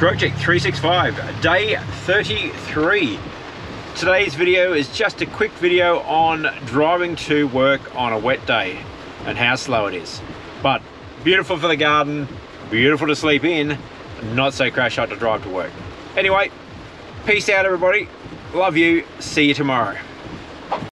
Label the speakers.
Speaker 1: Project 365, day 33. Today's video is just a quick video on driving to work on a wet day and how slow it is. But beautiful for the garden, beautiful to sleep in, not so crash hot to drive to work. Anyway, peace out everybody. Love you. See you tomorrow.